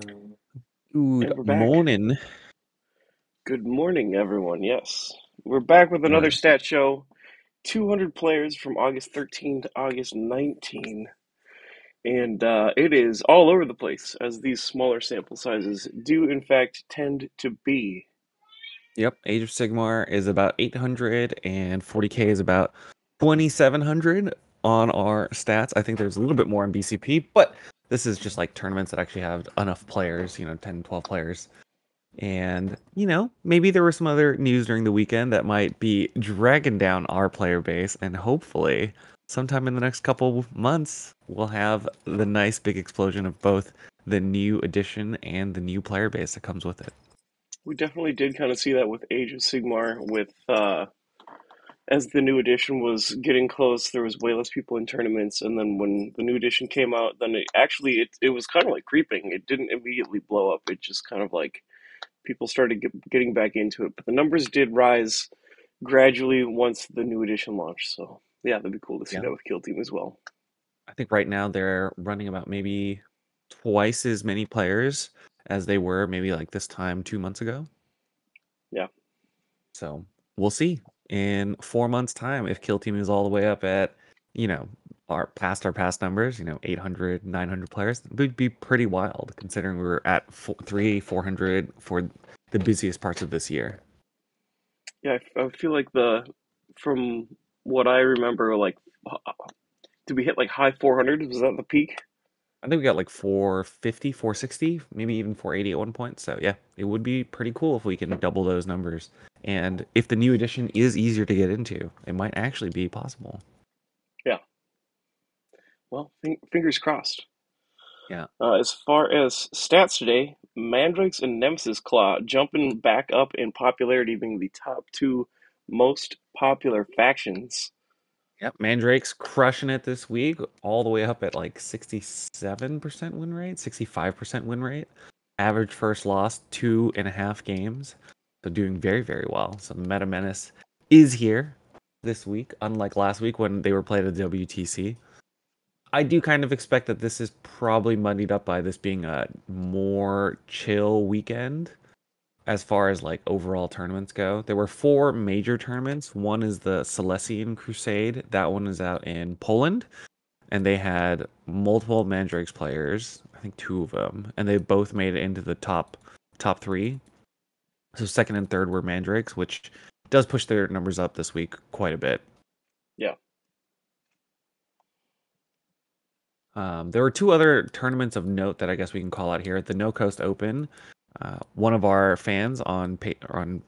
Good morning. Good morning, everyone. Yes, we're back with another stat show. 200 players from August 13 to August 19. And uh, it is all over the place, as these smaller sample sizes do, in fact, tend to be. Yep. Age of Sigmar is about 800 and 40k is about 2700 on our stats. I think there's a little bit more on BCP, but this is just like tournaments that actually have enough players, you know, 10, 12 players. And, you know, maybe there was some other news during the weekend that might be dragging down our player base. And hopefully, sometime in the next couple months, we'll have the nice big explosion of both the new edition and the new player base that comes with it. We definitely did kind of see that with Age of Sigmar, with uh, as the new edition was getting close, there was way less people in tournaments, and then when the new edition came out, then it actually it, it was kind of like creeping. It didn't immediately blow up. It just kind of like people started get, getting back into it, but the numbers did rise gradually once the new edition launched. So yeah, that'd be cool to see Yeah. that with Kill Team as well. I think right now they're running about maybe twice as many players as they were maybe like this time two months ago. Yeah. So we'll see in four months' time if Kill Team is all the way up at, you know, our past our past numbers, you know, 800, 900 players. It would be pretty wild considering we were at four, three, 400 for the busiest parts of this year. Yeah, I, I feel like the from what I remember, like did we hit like high 400? Was that the peak? I think we got like 450, 460, maybe even 480 at one point. So yeah, it would be pretty cool if we can double those numbers. And if the new edition is easier to get into, it might actually be possible. Yeah. Well, fin- fingers crossed. Yeah. Uh, as far as stats today, Mandrakes and Nemesis Claw jumping back up in popularity, being the top two most popular factions. Yep, Mandrake's crushing it this week, all the way up at like 67% win rate, 65% win rate. Average first loss, two and a half games. So doing very, very well. So Meta Menace is here this week, unlike last week when they were played at WTC. I do kind of expect that this is probably muddied up by this being a more chill weekend as far as like overall tournaments go. There were four major tournaments. One is the Celestian Crusade. That one is out in Poland. And they had multiple Mandrakes players, I think two of them, and they both made it into the top top three. So second and third were Mandrakes, which does push their numbers up this week quite a bit. Yeah. Um, there were two other tournaments of note that I guess we can call out here. The No Coast Open, uh, one of our fans on on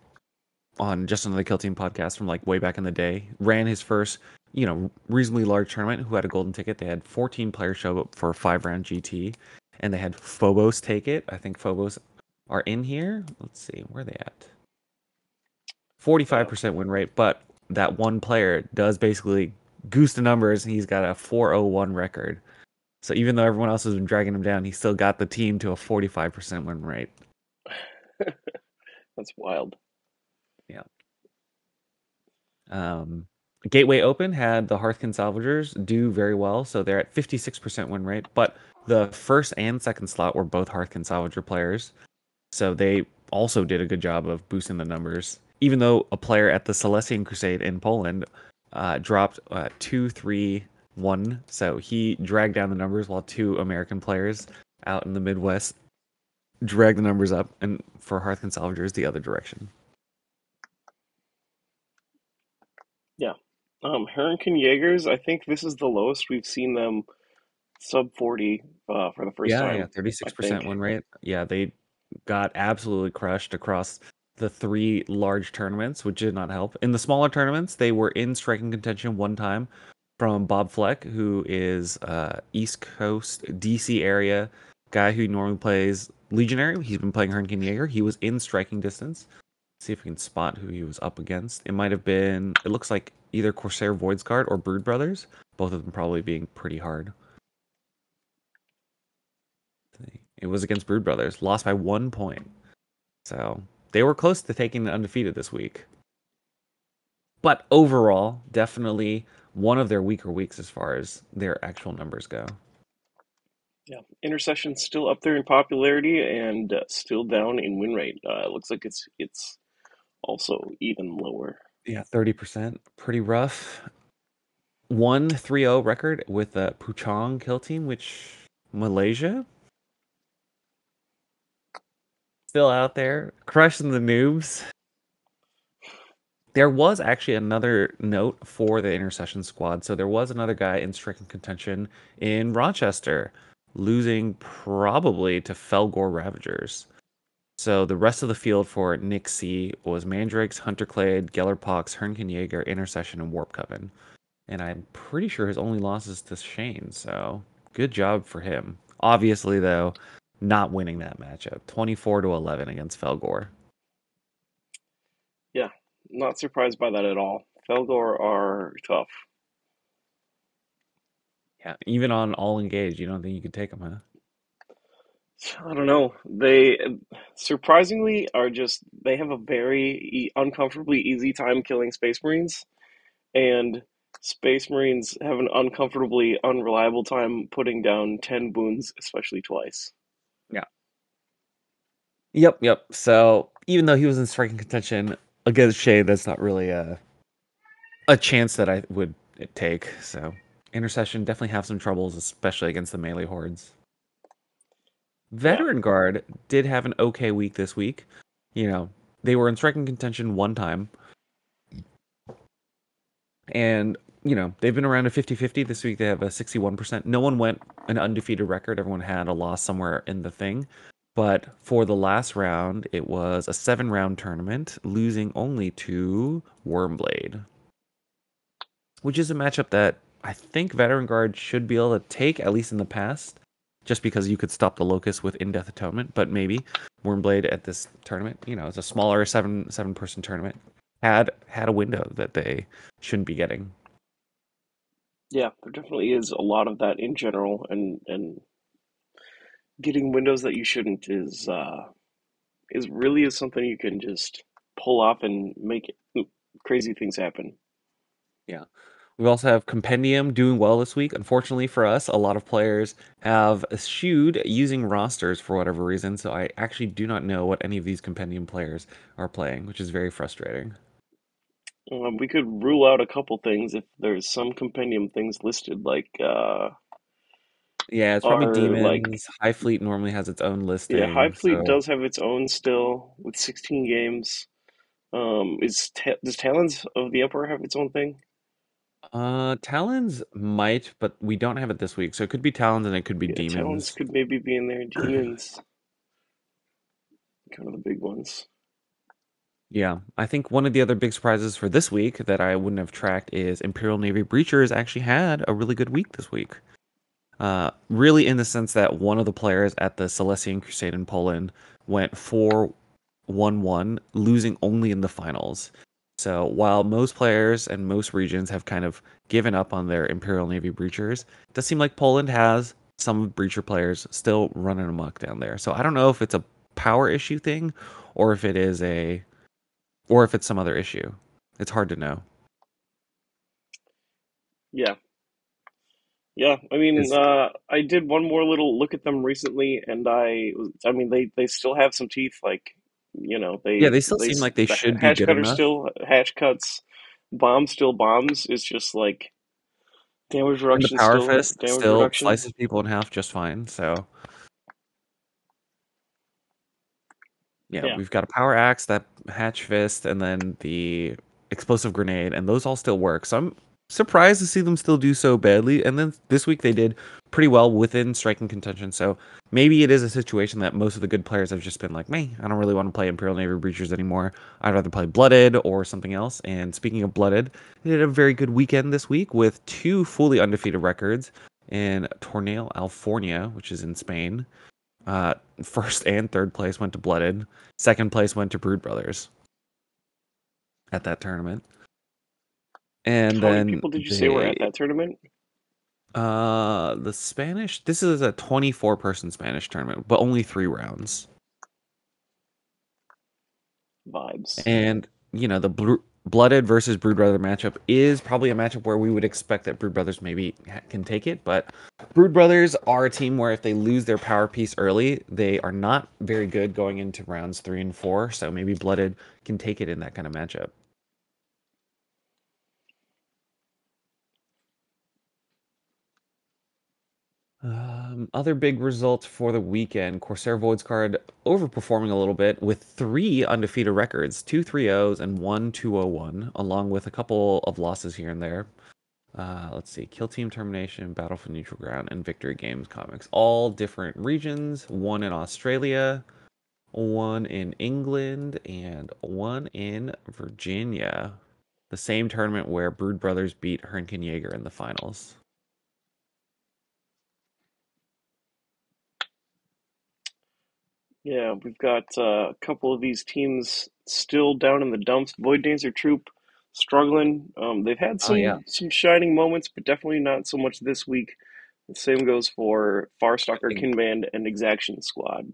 on just another Kill Team podcast from like way back in the day ran his first, you know, reasonably large tournament. Who had a golden ticket? They had 14 players show up for a five round GT, and they had Phobos take it. I think Phobos are in here. Let's see where are they at. 45% win rate, but that one player does basically goose the numbers. He's got a 401 record. So even though everyone else has been dragging him down, he still got the team to a 45% win rate. That's wild. Um, Gateway Open had the Hearthkyn Salvagers do very well, so they're at 56% win rate. But the first and second slot were both Hearthkyn Salvager players, so they also did a good job of boosting the numbers. Even though a player at the Celestian Crusade in Poland uh, dropped uh, two, three, one, so he dragged down the numbers while two American players out in the Midwest dragged the numbers up, and for Hearthkyn Salvagers the other direction. Yeah. Um, Hernkyn Yaegirs, I think this is the lowest we've seen them sub 40 uh, for the first yeah, time. yeah, thirty six percent win rate. Yeah, they got absolutely crushed across the three large tournaments, which did not help. In the smaller tournaments, they were in striking contention one time from Bob Fleck, who is uh, East Coast DC area guy who normally plays Legionary. He's been playing Hernkyn Yaegir. He was in striking distance. see if we can spot who he was up against. It might have been. It looks like either Corsair Voidscarred or Brood Brothers. Both of them probably being pretty hard. It was against Brood Brothers, lost by one point. So they were close to taking it undefeated this week. But overall, definitely one of their weaker weeks as far as their actual numbers go. Yeah, Intercession still up there in popularity and uh, still down in win rate. Uh, looks like it's it's also even lower. Yeah, 30%. Pretty rough. One 3-0 record with the Puchong kill team, which Malaysia still out there crushing the noobs. There was actually another note for the intercession squad. So there was another guy in striking contention in Rochester, losing probably to Fellgor Ravagers. So the rest of the field for Nick C was Mandrakes, Hunterclade, Gellerpox, Hernkyn Yaegir, Intercession, and Warp Coven. And I'm pretty sure his only loss is to Shane. So good job for him. Obviously, though, not winning that matchup. 24 to 11 against Fellgor. Yeah, not surprised by that at all. Fellgor are tough. Yeah, even on all engaged, you don't think you could take them, huh? I don't know. They uh, surprisingly are just they have a very e- uncomfortably easy time killing Space Marines, and Space Marines have an uncomfortably unreliable time putting down ten wounds, especially twice. Yeah. Yep, yep. So even though he was in striking contention against Shay, that's not really a a chance that I would uh, take. So intercession definitely have some troubles, especially against the melee hordes. Veteran Guard did have an okay week this week. You know, they were in striking contention one time. And, you know, they've been around a 50 50. This week they have a 61%. No one went an undefeated record. Everyone had a loss somewhere in the thing. But for the last round, it was a seven round tournament, losing only to Wyrmblade, which is a matchup that I think Veteran Guard should be able to take, at least in the past just because you could stop the locust with in death atonement, but maybe Wyrmblade at this tournament, you know, it's a smaller seven seven person tournament, had had a window that they shouldn't be getting. Yeah, there definitely is a lot of that in general, and and getting windows that you shouldn't is uh, is really is something you can just pull off and make crazy things happen. Yeah. We also have Compendium doing well this week. Unfortunately for us, a lot of players have eschewed using rosters for whatever reason, so I actually do not know what any of these Compendium players are playing, which is very frustrating. Um, we could rule out a couple things if there's some Compendium things listed, like uh, yeah, it's probably demons. Like, Hive Fleet normally has its own listing. Yeah, Hive Fleet so. does have its own still with 16 games. Um, is does Talons of the Emperor have its own thing? Uh, Talons might, but we don't have it this week, so it could be Talons and it could be yeah, Demons. Talons could maybe be in there. Demons, kind of the big ones. Yeah, I think one of the other big surprises for this week that I wouldn't have tracked is Imperial Navy Breachers actually had a really good week this week. Uh, really, in the sense that one of the players at the Celestian Crusade in Poland went 4 1 1, losing only in the finals. So while most players and most regions have kind of given up on their Imperial Navy breachers, it does seem like Poland has some breacher players still running amok down there. So I don't know if it's a power issue thing or if it is a or if it's some other issue. It's hard to know. Yeah. Yeah, I mean, uh, I did one more little look at them recently, and I, I mean, they they still have some teeth. Like you know, they yeah, they still they, seem like they the should hatch be good enough. still hatch cuts, bomb still bombs. It's just like damage reduction. And the power still, fist still reduction. slices people in half just fine. So yeah, yeah, we've got a power axe, that hatch fist, and then the explosive grenade, and those all still work. So I'm surprised to see them still do so badly. And then this week they did pretty well within striking contention. So maybe it is a situation that most of the good players have just been like, me, I don't really want to play Imperial Navy Breachers anymore. I'd rather play Blooded or something else. And speaking of Blooded, they did a very good weekend this week with two fully undefeated records in Torneo Alfornia, which is in Spain. Uh, first and third place went to Blooded. Second place went to Brood Brothers at that tournament. And How then many people did you say were at that tournament? Uh, the Spanish. This is a 24 person Spanish tournament, but only three rounds. Vibes. And you know the Blooded versus Brood Brother matchup is probably a matchup where we would expect that Brood Brothers maybe can take it, but Brood Brothers are a team where if they lose their power piece early, they are not very good going into rounds three and four. So maybe Blooded can take it in that kind of matchup. Um, other big results for the weekend Corsair Voidscarred overperforming a little bit with three undefeated records two 3 0s and one 201, along with a couple of losses here and there. Uh, let's see Kill Team Termination, Battle for Neutral Ground, and Victory Games comics. All different regions one in Australia, one in England, and one in Virginia. The same tournament where Brood Brothers beat Hernkyn Yaegir in the finals. Yeah, we've got uh, a couple of these teams still down in the dumps. Void Dancer Troupe struggling. Um, they've had Oh, some yeah. some shining moments, but definitely not so much this week. The same goes for Farstalker think- Kinband and Exaction Squad.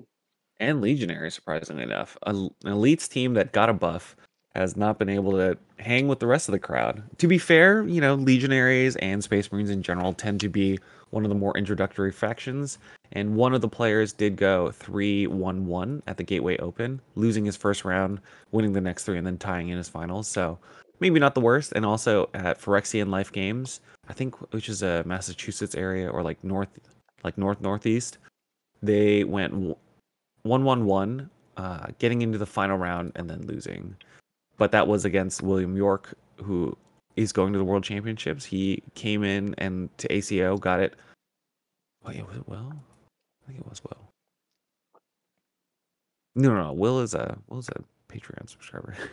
and Legionary, surprisingly enough. A- An elites team that got a buff has not been able to hang with the rest of the crowd. To be fair, you know, Legionaries and Space Marines in general tend to be one of the more introductory factions, and one of the players did go 3 1 1 at the Gateway Open, losing his first round, winning the next three, and then tying in his finals. So maybe not the worst. And also at Phyrexian Life Games, I think, which is a Massachusetts area or like north, like north northeast, they went w- one one one, uh, getting into the final round and then losing. But that was against William York, who is going to the World Championships. He came in and to ACO got it. Wait, was it Will? I think it was Will. No, no, no. Will is a Will is a Patreon subscriber.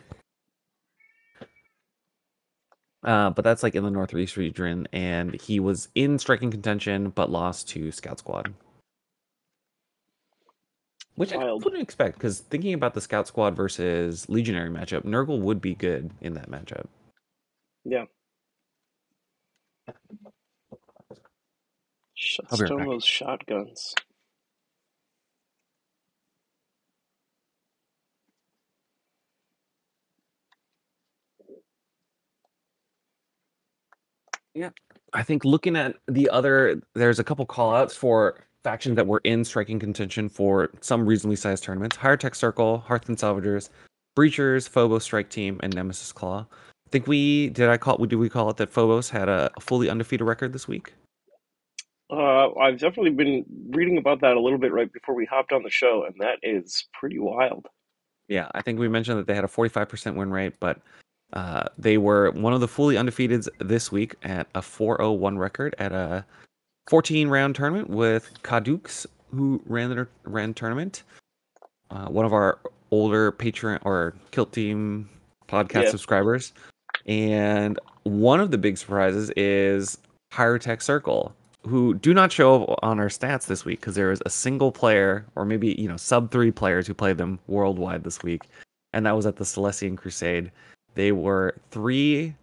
Uh, but that's like in the Northeast region, and he was in striking contention, but lost to Scout Squad. Which I wouldn't expect, because thinking about the Scout Squad versus Legionary matchup, Nurgle would be good in that matchup. Yeah. Shuts I'll right down those shotguns. Yeah. I think looking at the other, there's a couple call outs for factions that were in striking contention for some reasonably sized tournaments Hierotek Circle, Hearthkyn Salvagers, Breachers, Phobos Strike Team, and Nemesis Claw. I think we did I call did we call it that Phobos had a fully undefeated record this week? Uh, I've definitely been reading about that a little bit right before we hopped on the show, and that is pretty wild. Yeah, I think we mentioned that they had a 45% win rate, but uh, they were one of the fully undefeateds this week at a 401 record at a 14 round tournament with Kadux, who ran the ran tournament. Uh, one of our older Patreon or Kill Team podcast Yeah. subscribers. And one of the big surprises is Hierotek Circle, who do not show up on our stats this week because there was a single player, or maybe you know sub three players who played them worldwide this week, and that was at the Celestian Crusade. They were three,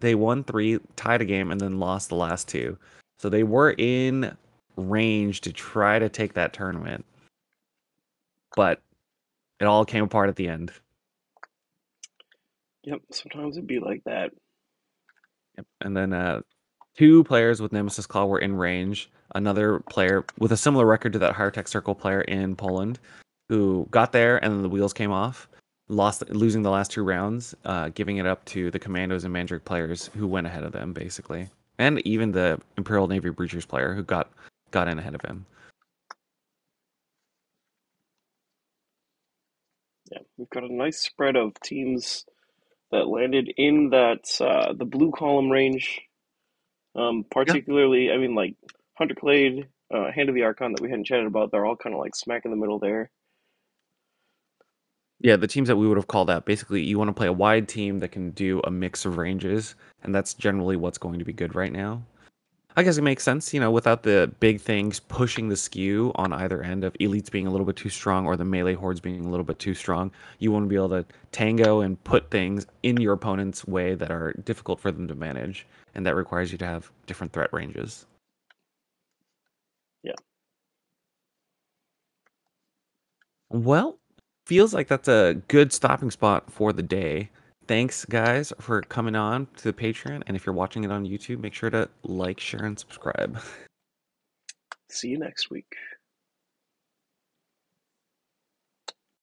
they won three, tied a game, and then lost the last two. So they were in range to try to take that tournament, but it all came apart at the end. Yep, sometimes it'd be like that. Yep. And then uh, two players with Nemesis Claw were in range. Another player with a similar record to that Hierotek Circle player in Poland, who got there and then the wheels came off, lost, losing the last two rounds, uh, giving it up to the Commandos and Mandrake players who went ahead of them, basically, and even the Imperial Navy Breachers player who got got in ahead of him. Yeah, we've got a nice spread of teams that landed in that uh, the blue column range. Um, particularly, I mean, like Hunter Clade, uh, Hand of the Archon that we hadn't chatted about. They're all kind of like smack in the middle there. Yeah, the teams that we would have called out. Basically, you want to play a wide team that can do a mix of ranges, and that's generally what's going to be good right now. I guess it makes sense, you know, without the big things pushing the skew on either end of elites being a little bit too strong or the melee hordes being a little bit too strong. You want to be able to tango and put things in your opponent's way that are difficult for them to manage, and that requires you to have different threat ranges. Yeah. Well, feels like that's a good stopping spot for the day. Thanks guys for coming on to the Patreon. And if you're watching it on YouTube, make sure to like, share, and subscribe. See you next week.